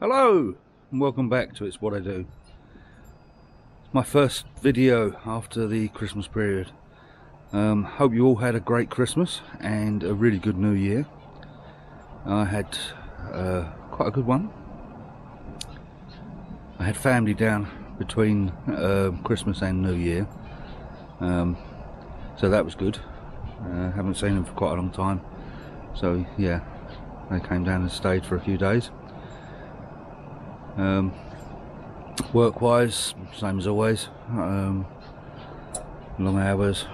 Hello and welcome back to It's What I Do. It's my first video after the Christmas period. Um, hope you all had a great Christmas and a really good New Year. I had uh, quite a good one. I had family down between uh, Christmas and New Year, um, so that was good. Uh, haven't seen them for quite a long time, so yeah, they came down and stayed for a few days. Um, work wise, same as always. Um, long hours,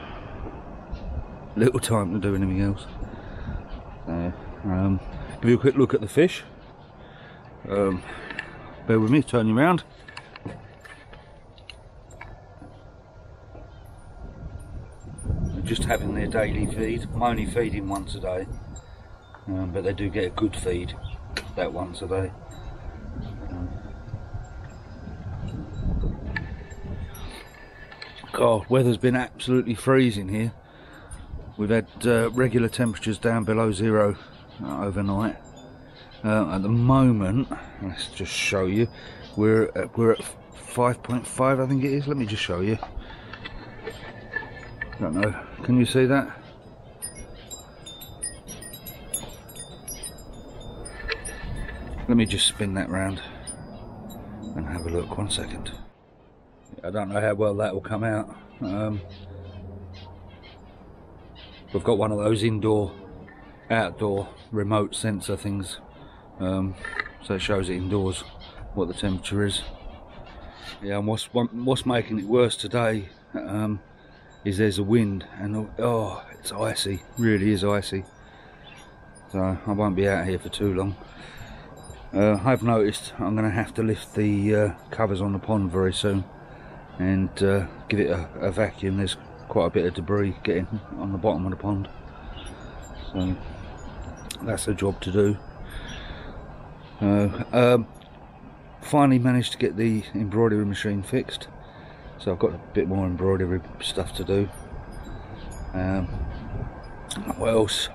little time to do anything else. Uh, um, give you a quick look at the fish. Um, bear with me, turn you around. Just having their daily feed. I'm only feeding once a day, um, but they do get a good feed that once a day. God, weather's been absolutely freezing here. We've had uh, regular temperatures down below zero uh, overnight. Uh, at the moment, let's just show you, we're at, we're at 5.5, I think it is. Let me just show you. I don't know. Can you see that? Let me just spin that round and have a look. One second. I don't know how well that will come out. Um, we've got one of those indoor, outdoor remote sensor things, um, so it shows it indoors what the temperature is. Yeah, and what's what's making it worse today um, is there's a wind and oh, it's icy. Really is icy. So I won't be out here for too long. Uh, I've noticed I'm going to have to lift the uh, covers on the pond very soon and uh, give it a, a, vacuum. There's quite a bit of debris getting on the bottom of the pond. So that's a job to do. Uh, um, finally managed to get the embroidery machine fixed. So I've got a bit more embroidery stuff to do. Um, what else?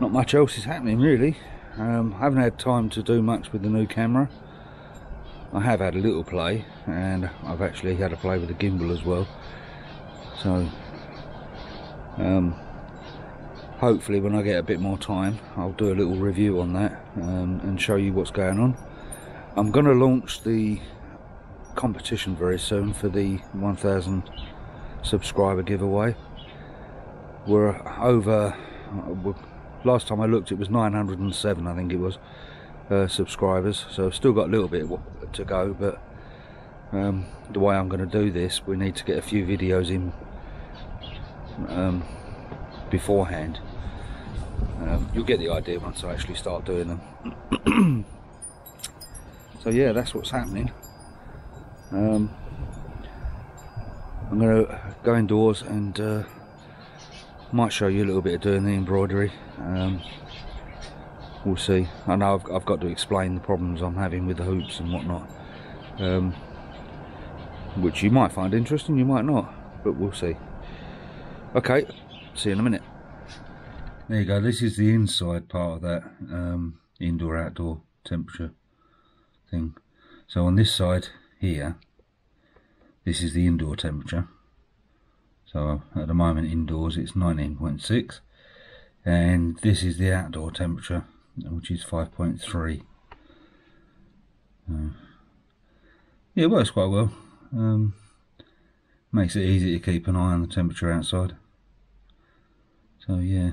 Not much else is happening really. Um, I haven't had time to do much with the new camera. I have had a little play and I've actually had a play with the gimbal as well. So um, hopefully when I get a bit more time I'll do a little review on that um, and show you what's going on. I'm going to launch the competition very soon for the 1000 subscriber giveaway. We're over uh, last time I looked it was 907 I think it was uh, subscribers so I've still got a little bit to go but um, the way I'm going to do this we need to get a few videos in um, beforehand. Um, you'll get the idea once I actually start doing them. So yeah that's what's happening. Um, I'm going to go indoors and uh, might show you a little bit of doing the embroidery. Um, we'll see. I know I've, I've, got to explain the problems I'm having with the hoops and whatnot, um, which you might find interesting, you might not, but we'll see. Okay, see you in a minute. There you go, this is the inside part of that um, indoor-outdoor temperature thing. So on this side here, this is the indoor temperature. So at the moment indoors it's 19.6 and this is the outdoor temperature which is 5.3 uh, yeah it works quite well. Um, makes it easy to keep an eye on the temperature outside. So yeah.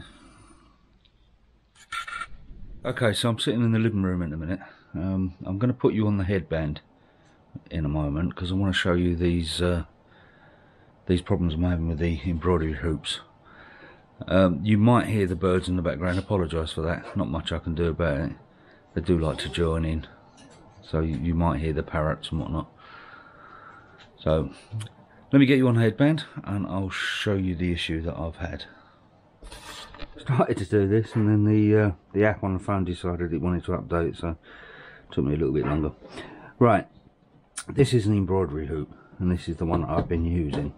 Okay so I'm sitting in the living room in a minute. Um, I'm going to put you on the headband in a moment because I want to show you these uh, these problems I'm having with the embroidery hoops um, you might hear the birds in the background, apologise for that, not much I can do about it. They do like to join in, so you, you might hear the parrots and whatnot. So, let me get you on headband and I'll show you the issue that I've had. Started to do this and then the uh, the app on the phone decided it wanted to update so it took me a little bit longer. Right, this is an embroidery hoop and this is the one that I've been using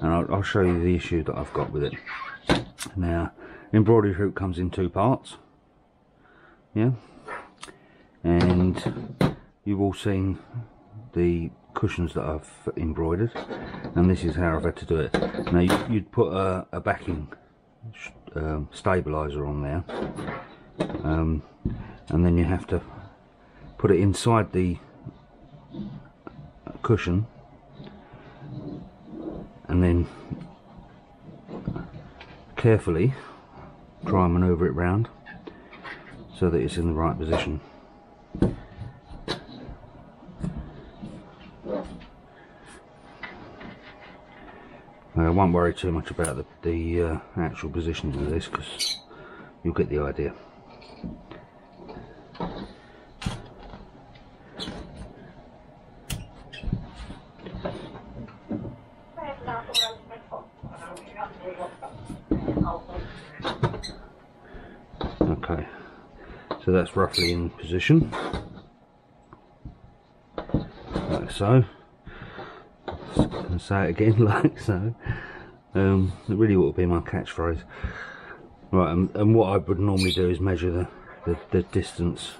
and I'll, I'll show you the issue that I've got with it. Now, embroidery hoop comes in two parts. Yeah. And you've all seen the cushions that I've embroidered and this is how I've had to do it now you'd put a, a backing um, stabilizer on there um, and then you have to put it inside the cushion and then carefully try and maneuver it round so that it's in the right position I won't worry too much about the, the uh, actual positioning of this because you'll get the idea. Okay, that's roughly in position, like so. And say it again like so. Um, it really ought to be my catchphrase. Right and, and, what I would normally do is measure the, the, the, distance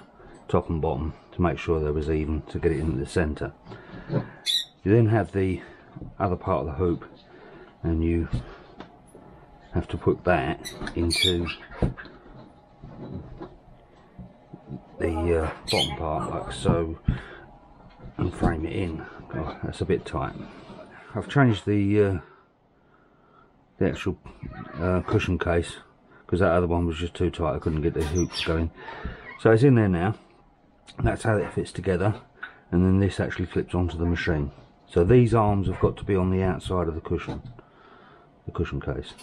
top and bottom to make sure they was even to get it in the center you then have the other part of the hoop and you have to put that into the uh, bottom part like so and frame it in. Oh, that's a bit tight. I've changed the uh, the actual uh, cushion case because that other one was just too tight I couldn't get the hoops going. So it's in there now. That's how it fits together. And then this actually clips onto the machine. So these arms have got to be on the outside of the cushion the cushion case.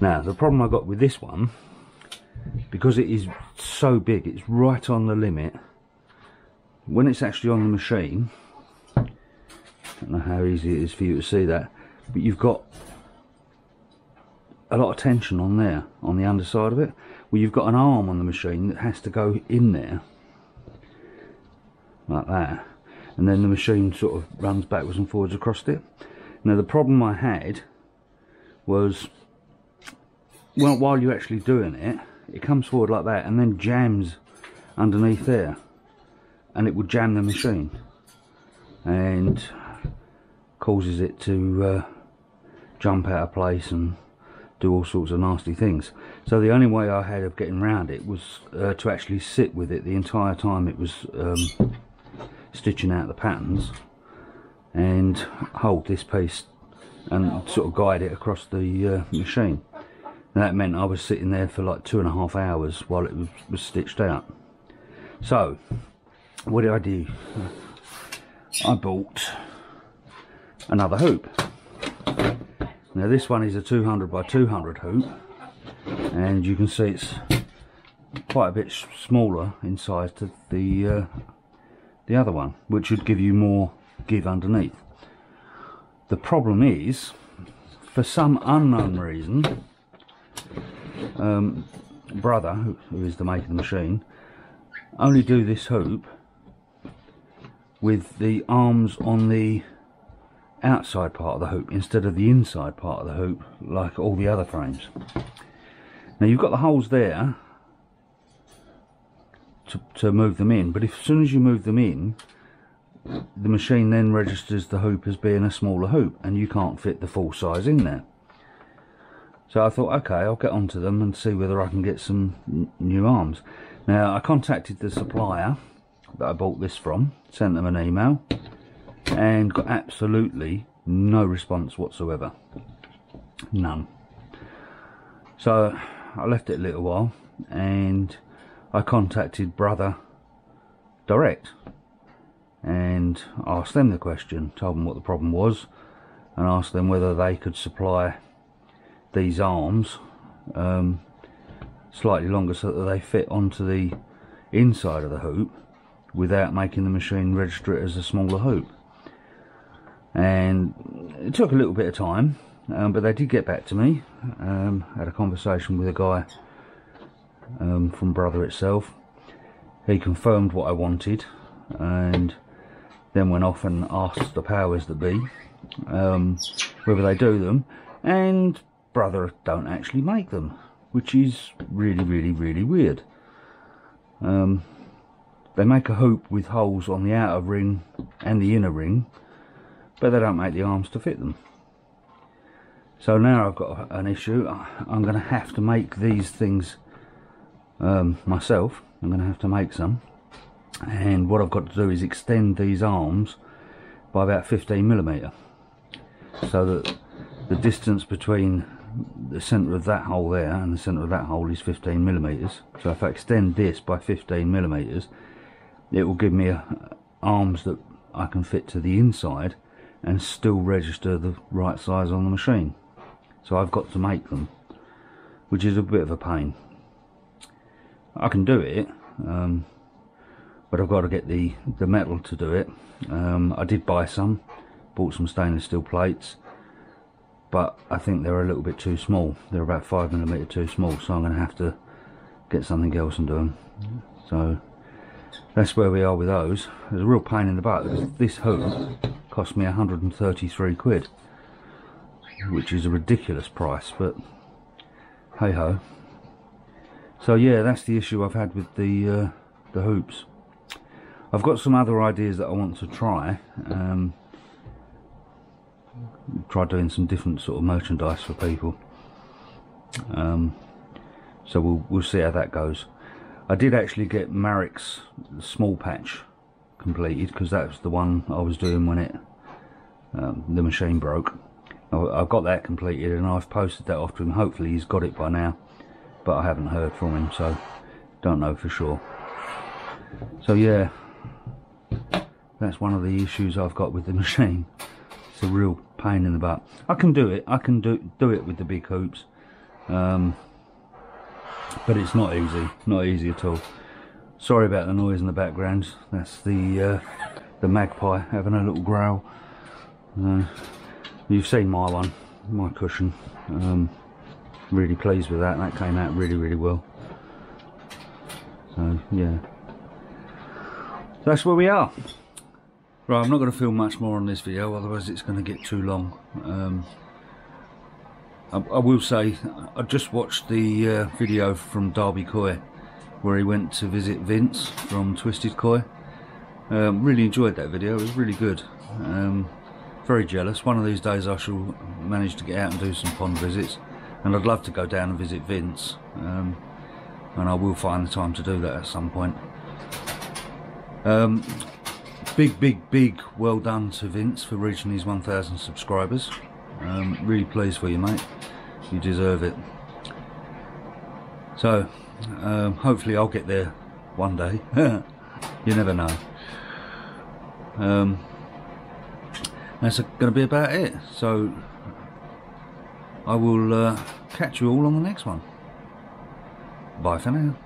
Now the problem I got with this one because it is so big it's right on the limit. When it's actually on the machine I don't know how easy it is for you to see that but you've got a lot of tension on there on the underside of it. Well you've got an arm on the machine that has to go in there like that and then the machine sort of runs backwards and forwards across it. Now the problem I had was well while you're actually doing it it comes forward like that and then jams underneath there and it will jam the machine and causes it to uh, jump out of place and do all sorts of nasty things. So the only way I had of getting around it was uh, to actually sit with it the entire time it was um, stitching out the patterns and hold this piece and sort of guide it across the uh, machine. And that meant I was sitting there for like two and a half hours while it was, was stitched out. So, what did I do? I bought another hoop. Now this one is a 200 by 200 hoop and you can see it's quite a bit smaller in size to the uh, the other one which would give you more give underneath. The problem is for some unknown reason um, brother who is the maker of the machine only do this hoop with the arms on the outside part of the hoop instead of the inside part of the hoop like all the other frames. Now you've got the holes there to, to move them in but if, as soon as you move them in the machine then registers the hoop as being a smaller hoop and you can't fit the full size in there. So I thought okay I'll get onto them and see whether I can get some new arms. Now I contacted the supplier that I bought this from, sent them an email and got absolutely no response whatsoever none so I left it a little while and I contacted brother direct and asked them the question told them what the problem was and asked them whether they could supply these arms um, slightly longer so that they fit onto the inside of the hoop without making the machine register it as a smaller hoop. And it took a little bit of time um, but they did get back to me. Um, had a conversation with a guy um, from brother itself. He confirmed what I wanted and then went off and asked the powers that be um, whether they do them. And brother don't actually make them which is really really really weird. Um, they make a hoop with holes on the outer ring and the inner ring but they don't make the arms to fit them. So now I've got an issue. I'm going to have to make these things um, myself. I'm going to have to make some. And what I've got to do is extend these arms by about 15 millimeter so that the distance between the centre of that hole there and the centre of that hole is 15 millimeters so if I extend this by 15 millimeters it will give me a, arms that I can fit to the inside and still register the right size on the machine. So I've got to make them which is a bit of a pain. I can do it um, but I've got to get the the metal to do it. Um, I did buy some bought some stainless steel plates but I think they're a little bit too small. They're about 5 millimeter too small so I'm going to have to get something else and do them so that's where we are with those. There's a real pain in the butt because this hoop cost me 133 quid which is a ridiculous price but hey ho so yeah that's the issue I've had with the uh, the hoops. I've got some other ideas that I want to try um, try doing some different sort of merchandise for people. Um, so we'll, we'll see how that goes. I did actually get Marek's small patch completed because that was the one I was doing when it um, the machine broke. I've got that completed and I've posted that off to him. Hopefully he's got it by now but I haven't heard from him so don't know for sure. So yeah that's one of the issues I've got with the machine. It's a real pain in the butt. I can do it. I can do do it with the big hoops. Um, but it's not easy. Not easy at all. Sorry about the noise in the background. That's the uh, the magpie having a little growl. Uh, you've seen my one my cushion. Um, really pleased with that. That came out really really well. So yeah. That's where we are right I'm not going to film much more on this video otherwise it's going to get too long. Um, I, I, will say I just watched the uh, video from Derby Koi, where he went to visit Vince from Twisted Koi. um, really enjoyed that video it was really good. Um, very jealous. One of these days I shall manage to get out and do some pond visits and I'd love to go down and visit Vince um, and I will find the time to do that at some point. Um, big big big well done to Vince for reaching his 1000 subscribers. Um, really pleased for you mate. You deserve it. So um, hopefully I'll get there one day. You never know. Um, that's going to be about it. So I will uh, catch you all on the next one. Bye for now